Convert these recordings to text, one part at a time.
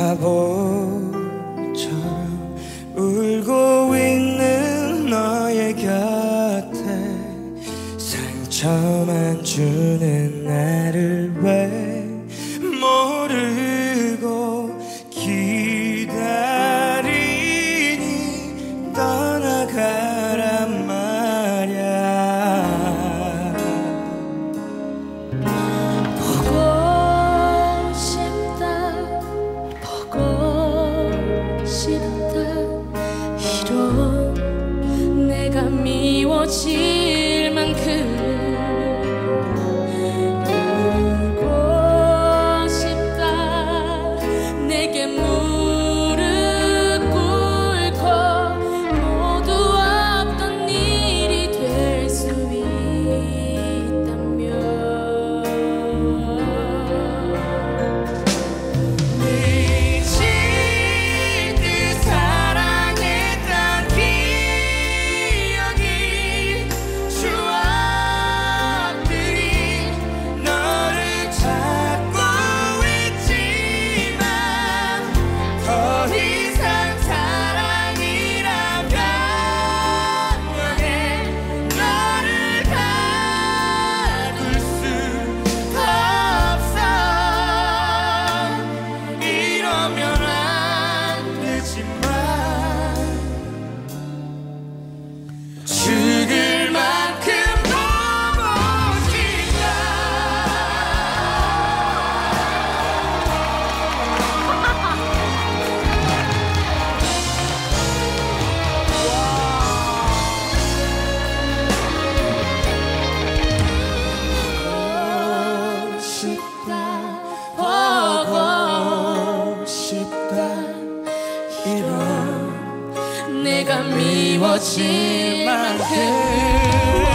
바보처럼 울고 있는 너의 곁에 상처만 주는 나를 왜 미워질 만큼 죽을 만큼 싶다 보고 싶다 이런 내가 미워질 만큼.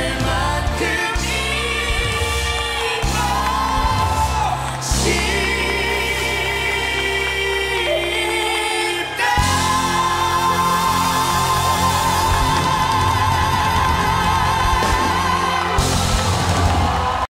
Amen.